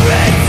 already